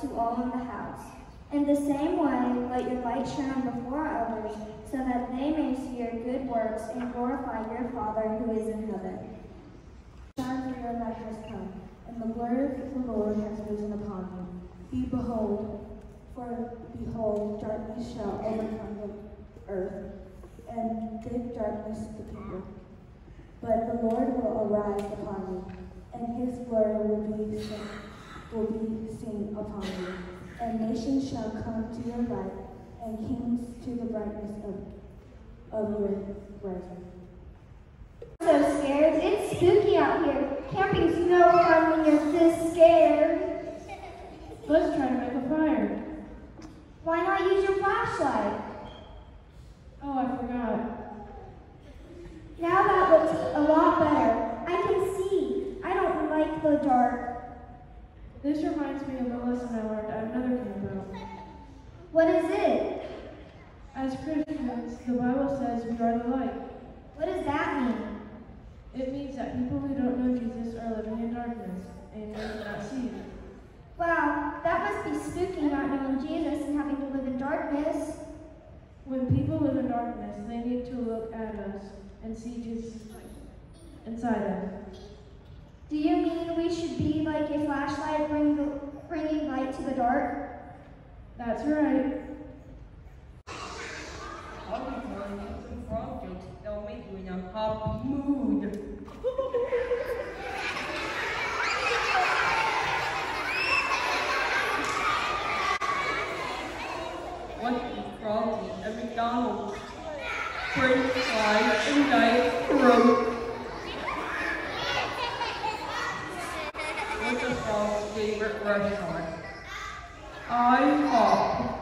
to all in the house. In the same way, let your light shine before others, so that they may see your good works and glorify your Father who is in heaven. Shine, for your light has come, and the glory of the Lord has risen upon you. Be behold, for behold, darkness shall overcome the earth, and thick darkness the people. But the Lord will arise upon you, and his glory will be seen will be seen upon you. And nations shall come to your light, and kings to the brightness of, of your rising. I'm so scared. It's spooky out here. Camping's no fun when you're this scared. Let's try to make a fire. Why not use your flashlight? Oh, I forgot. Now that looks a lot better. I can see. I don't like the dark. This reminds me of a lesson I learned at another campground. What is it? As Christians, the Bible says we are the light. What does that mean? It means that people who don't know Jesus are living in darkness and they cannot see. Wow, that must be spooky not knowing Jesus and having to live in darkness. When people live in darkness, they need to look at us and see Jesus inside us. Do you mean we should be like a flashlight bring the, bringing light to the dark? That's right. I'll be telling you some frog jokes that'll make you in a happy mood. what do frogs at McDonald's? French fries and Diet Coke. Favorite restaurant? IHOP.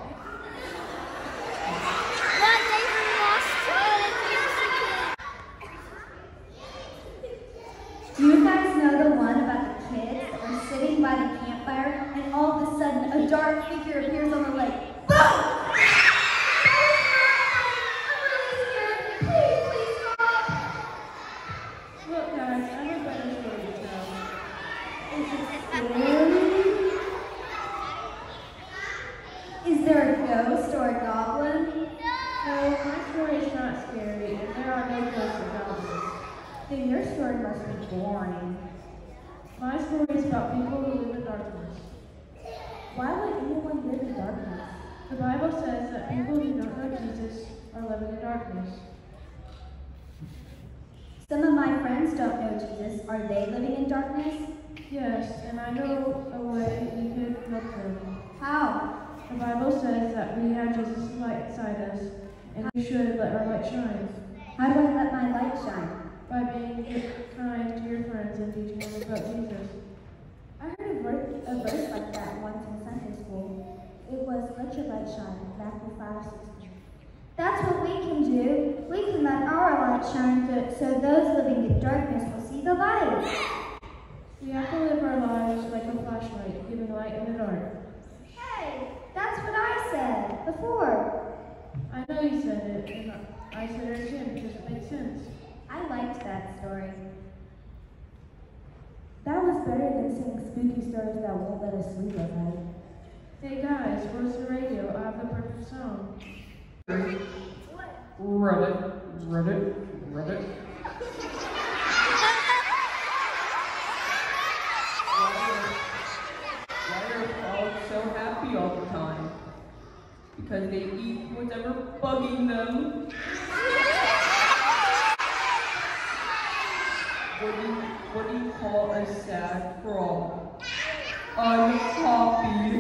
Do you guys know the one about the kids that were sitting by the campfire and all of a sudden a dark figure appears on the lake? Boom! I'm really scared. Please, please stop. Look, guys, I have a better story to tell. Is it scary? Is there a ghost or a goblin? No, my story is not scary, and there are no ghosts or goblins. Then your story must be boring. My story is about people who live in darkness. Why would anyone live in darkness? The Bible says that people who don't know Jesus are living in darkness. Some of my friends don't know Jesus. Are they living in darkness? Yes, and I know a way we could help them. How? The Bible says that we have Jesus' light inside us, and we should let our light shine How do I let my light shine? By being kind to your friends and teaching them about Jesus. I heard a verse, a verse like that once in Sunday school. It was let your light shine, Matthew 5, 16. That's what we can do. We can let our light shine so- so those living in darkness will see the light. We have to live our lives like a flashlight, giving light in the dark. Hey, that's what I said before. I know you said it, and I said it again because it makes sense. I liked that story. That was better than saying spooky stories that won't let us sleep at night. Hey guys, where's the radio? I have the perfect song. Reddit, Reddit, Reddit. Why are frogs so happy all the time? Because they eat whatever bugging them. What do you, what do you call a sad frog? Unhappy.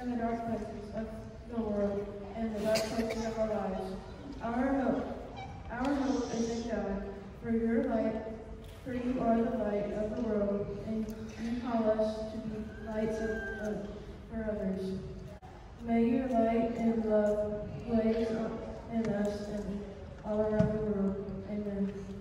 in the dark places of the world and the dark places of our lives. Our hope, our hope is in God, for your light, for you are the light of the world, and you call us to be lights of, of, for others. May your light and love blaze in us and all around the world. Amen.